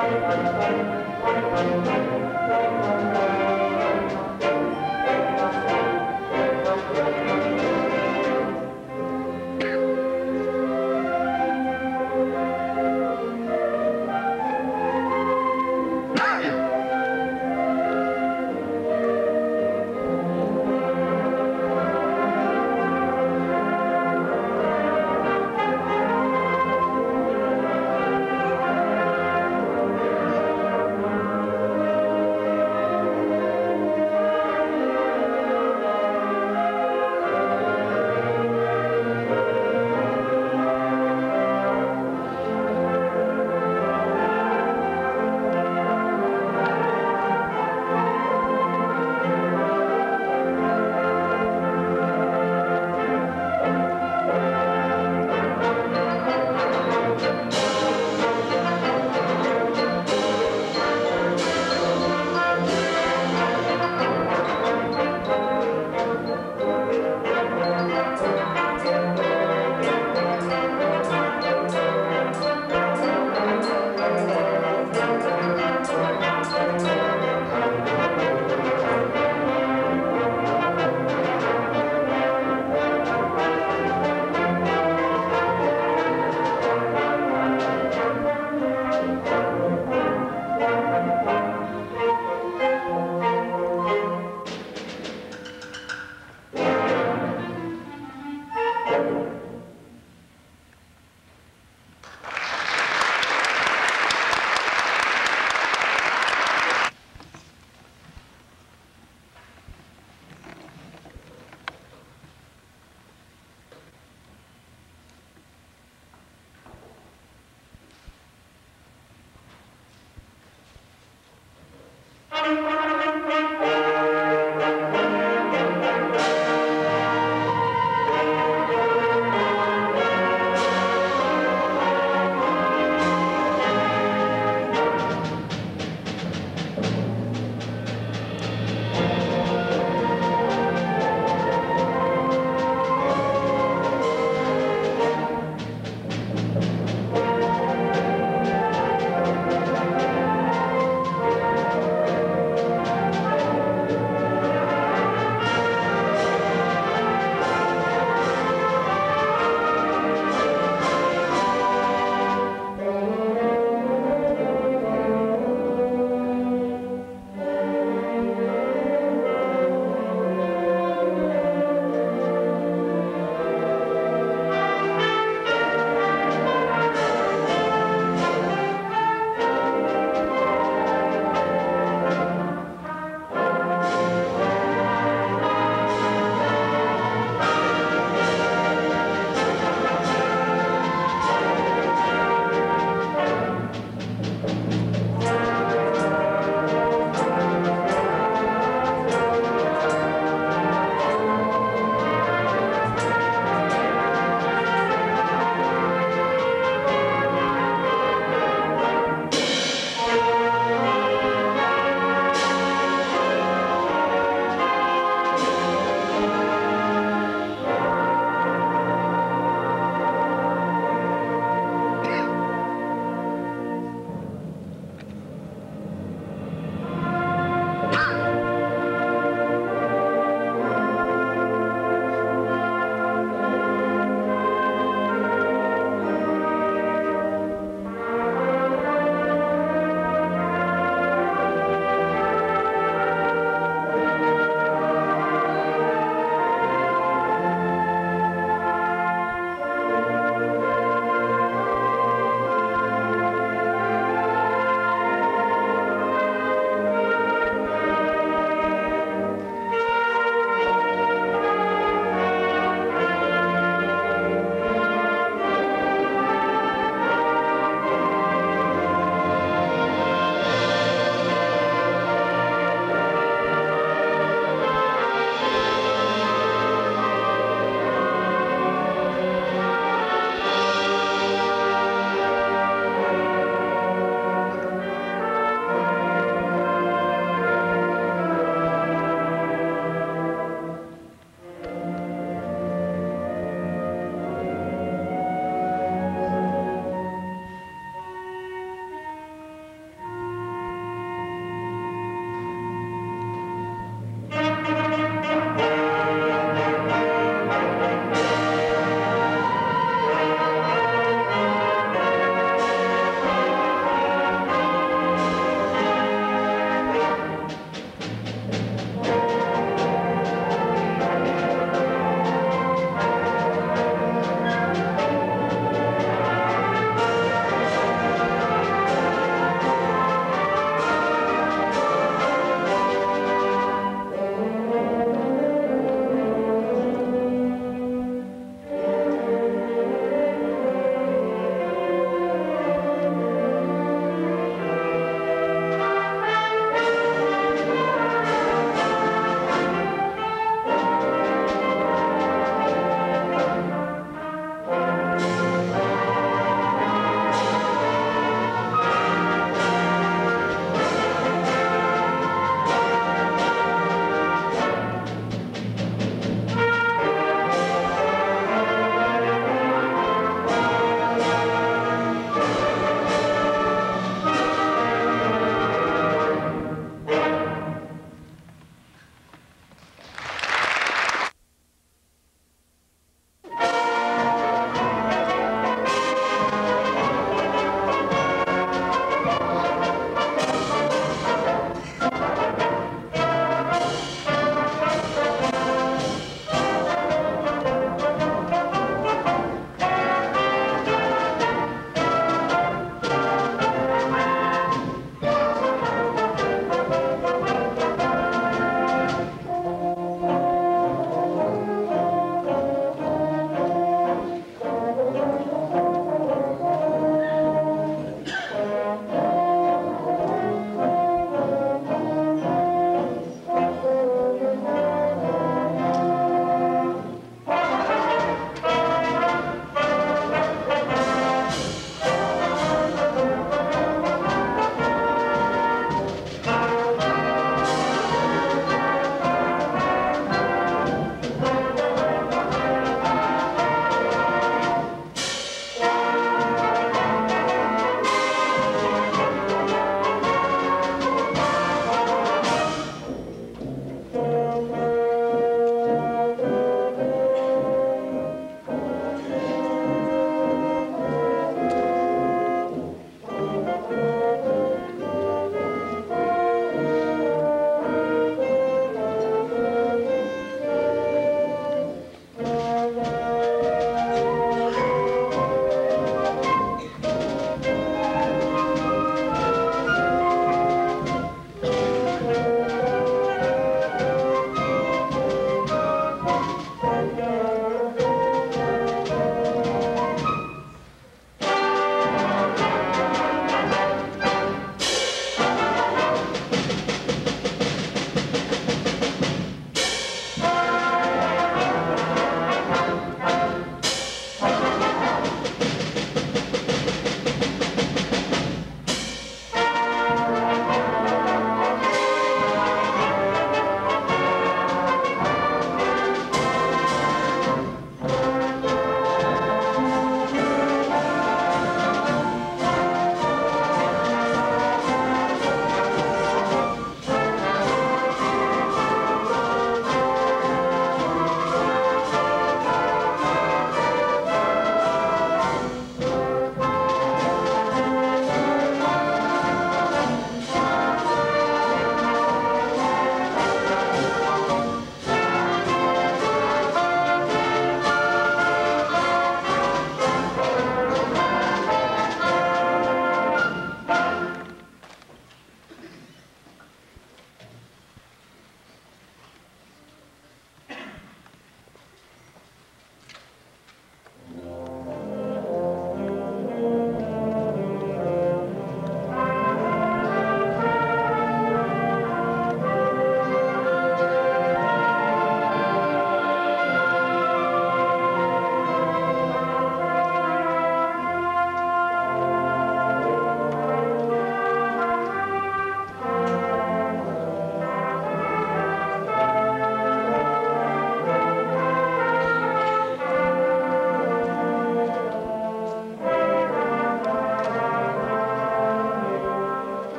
Thank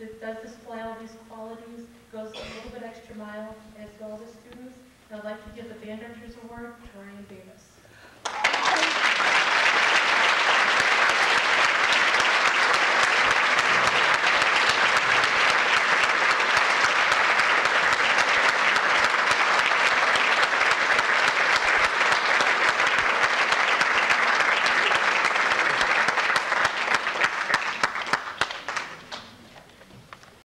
that does display all these qualities, goes a little bit extra mile, as all the students, and I'd like to give the Band Archers Award to Ryan Davis.